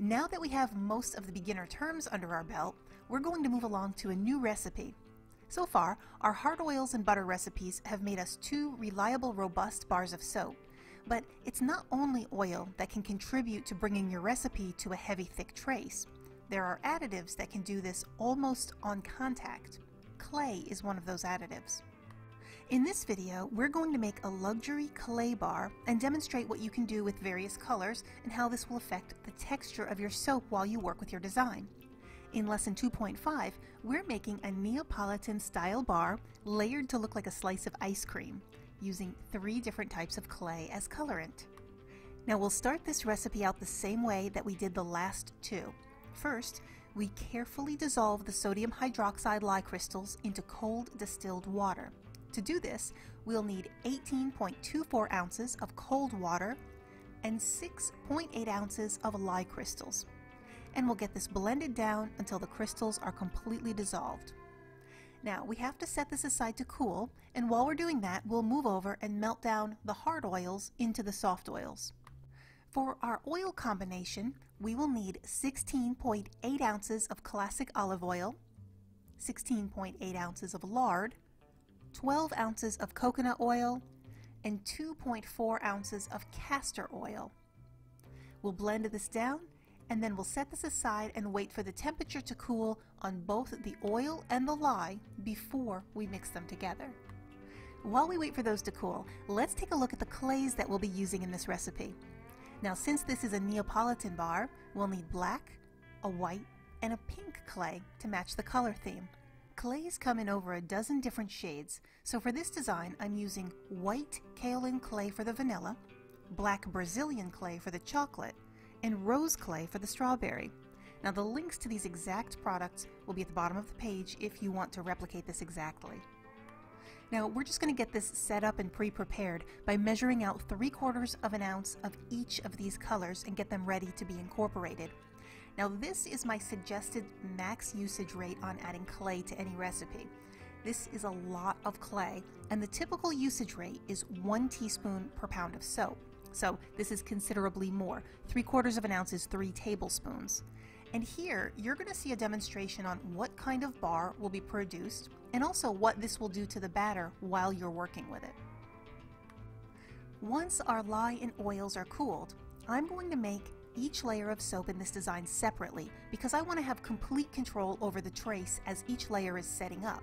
Now that we have most of the beginner terms under our belt, we're going to move along to a new recipe. So far, our hard oils and butter recipes have made us two reliable, robust bars of soap. But it's not only oil that can contribute to bringing your recipe to a heavy, thick trace. There are additives that can do this almost on contact. Clay is one of those additives. In this video, we're going to make a luxury clay bar and demonstrate what you can do with various colors and how this will affect the texture of your soap while you work with your design. In lesson 2.5, we're making a Neapolitan style bar layered to look like a slice of ice cream, using three different types of clay as colorant. Now we'll start this recipe out the same way that we did the last two. First, we carefully dissolve the sodium hydroxide lye crystals into cold distilled water. To do this, we'll need 18.24 ounces of cold water and 6.8 ounces of lye crystals and we'll get this blended down until the crystals are completely dissolved. Now we have to set this aside to cool and while we're doing that we'll move over and melt down the hard oils into the soft oils. For our oil combination we will need 16.8 ounces of classic olive oil, 16.8 ounces of lard, 12 ounces of coconut oil, and 2.4 ounces of castor oil. We'll blend this down and then we'll set this aside and wait for the temperature to cool on both the oil and the lye before we mix them together. While we wait for those to cool, let's take a look at the clays that we'll be using in this recipe. Now since this is a Neapolitan bar, we'll need black, a white, and a pink clay to match the color theme. Clays come in over a dozen different shades, so for this design I'm using white kaolin clay for the vanilla, black Brazilian clay for the chocolate, and rose clay for the strawberry. Now the links to these exact products will be at the bottom of the page if you want to replicate this exactly. Now we're just going to get this set up and pre-prepared by measuring out 3 quarters of an ounce of each of these colors and get them ready to be incorporated. Now this is my suggested max usage rate on adding clay to any recipe. This is a lot of clay and the typical usage rate is 1 teaspoon per pound of soap. So this is considerably more. Three quarters of an ounce is three tablespoons. And here, you're going to see a demonstration on what kind of bar will be produced and also what this will do to the batter while you're working with it. Once our lye and oils are cooled, I'm going to make each layer of soap in this design separately because I want to have complete control over the trace as each layer is setting up.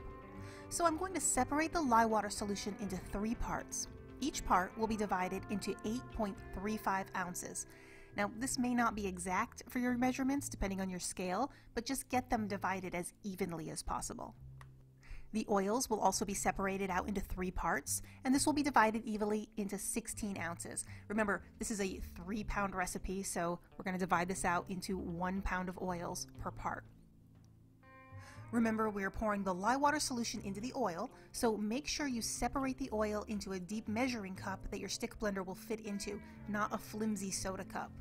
So I'm going to separate the lye water solution into three parts. Each part will be divided into 8.35 ounces. Now, this may not be exact for your measurements depending on your scale, but just get them divided as evenly as possible. The oils will also be separated out into three parts, and this will be divided evenly into 16 ounces. Remember, this is a three pound recipe, so we're going to divide this out into one pound of oils per part. Remember, we're pouring the lye water solution into the oil, so make sure you separate the oil into a deep measuring cup that your stick blender will fit into, not a flimsy soda cup.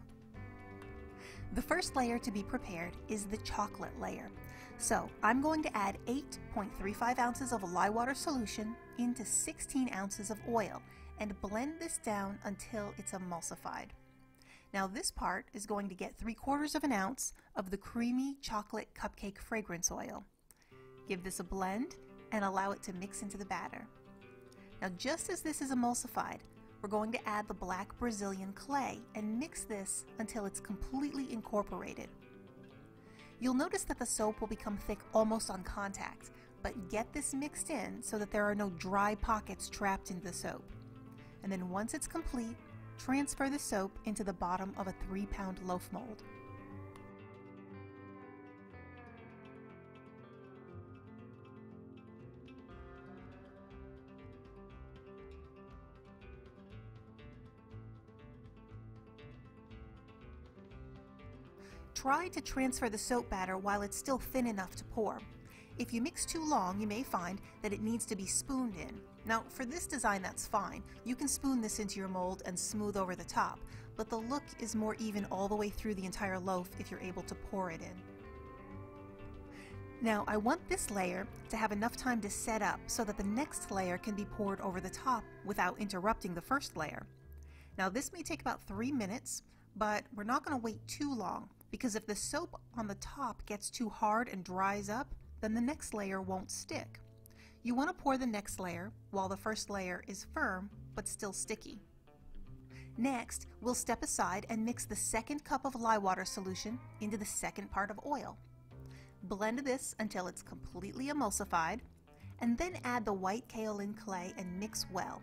The first layer to be prepared is the chocolate layer. So I'm going to add 8.35 ounces of a lye water solution into 16 ounces of oil and blend this down until it's emulsified. Now this part is going to get 3 quarters of an ounce of the creamy chocolate cupcake fragrance oil. Give this a blend and allow it to mix into the batter. Now just as this is emulsified, we're going to add the black Brazilian clay and mix this until it's completely incorporated. You'll notice that the soap will become thick almost on contact, but get this mixed in so that there are no dry pockets trapped in the soap. And then once it's complete, transfer the soap into the bottom of a 3 pound loaf mold. Try to transfer the soap batter while it's still thin enough to pour. If you mix too long, you may find that it needs to be spooned in. Now, for this design, that's fine. You can spoon this into your mold and smooth over the top, but the look is more even all the way through the entire loaf if you're able to pour it in. Now, I want this layer to have enough time to set up so that the next layer can be poured over the top without interrupting the first layer. Now, this may take about three minutes, but we're not going to wait too long because if the soap on the top gets too hard and dries up, then the next layer won't stick. You want to pour the next layer while the first layer is firm but still sticky. Next, we'll step aside and mix the second cup of lye water solution into the second part of oil. Blend this until it's completely emulsified, and then add the white kaolin clay and mix well.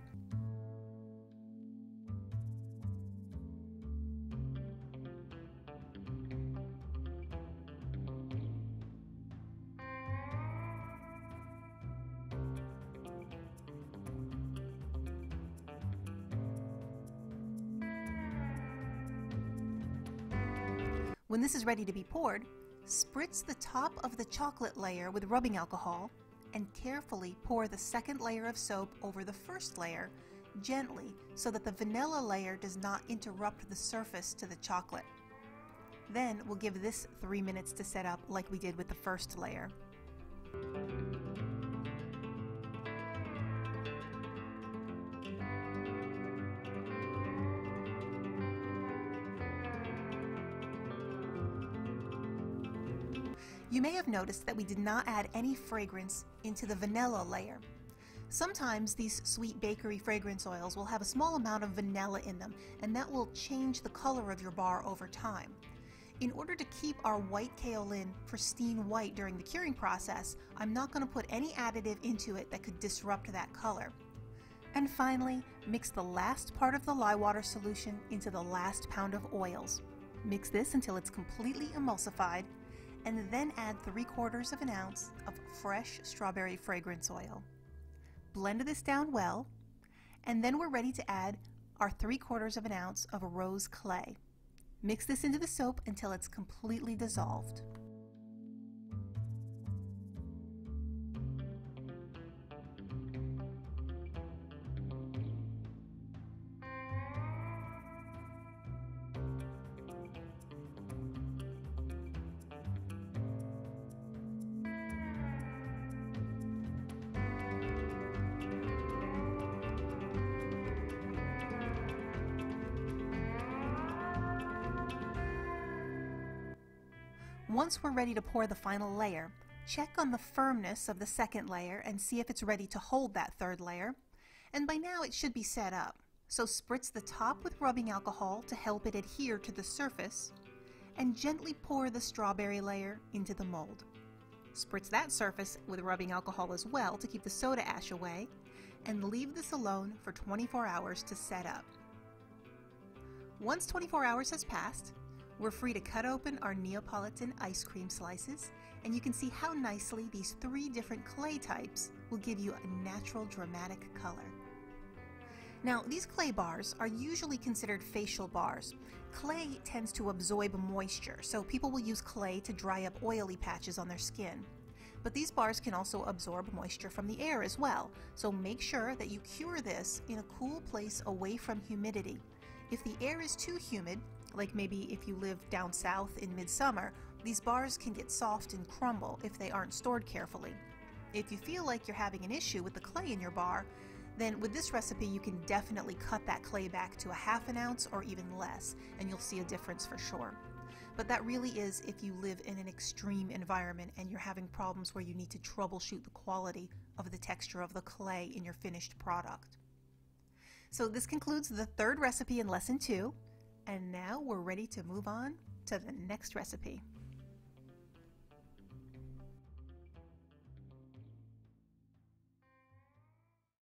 When this is ready to be poured, spritz the top of the chocolate layer with rubbing alcohol and carefully pour the second layer of soap over the first layer, gently so that the vanilla layer does not interrupt the surface to the chocolate. Then we'll give this three minutes to set up like we did with the first layer. You may have noticed that we did not add any fragrance into the vanilla layer. Sometimes these sweet bakery fragrance oils will have a small amount of vanilla in them, and that will change the color of your bar over time. In order to keep our white kaolin pristine white during the curing process, I'm not going to put any additive into it that could disrupt that color. And finally, mix the last part of the lye water solution into the last pound of oils. Mix this until it's completely emulsified and then add 3 quarters of an ounce of fresh strawberry fragrance oil. Blend this down well, and then we're ready to add our 3 quarters of an ounce of rose clay. Mix this into the soap until it's completely dissolved. Once we're ready to pour the final layer, check on the firmness of the second layer and see if it's ready to hold that third layer. And by now it should be set up. So spritz the top with rubbing alcohol to help it adhere to the surface and gently pour the strawberry layer into the mold. Spritz that surface with rubbing alcohol as well to keep the soda ash away and leave this alone for 24 hours to set up. Once 24 hours has passed, we're free to cut open our Neapolitan ice cream slices, and you can see how nicely these three different clay types will give you a natural dramatic color. Now, these clay bars are usually considered facial bars. Clay tends to absorb moisture, so people will use clay to dry up oily patches on their skin. But these bars can also absorb moisture from the air as well, so make sure that you cure this in a cool place away from humidity. If the air is too humid, like maybe if you live down south in midsummer, these bars can get soft and crumble if they aren't stored carefully. If you feel like you're having an issue with the clay in your bar, then with this recipe you can definitely cut that clay back to a half an ounce or even less, and you'll see a difference for sure. But that really is if you live in an extreme environment and you're having problems where you need to troubleshoot the quality of the texture of the clay in your finished product. So this concludes the third recipe in lesson two. And now we're ready to move on to the next recipe.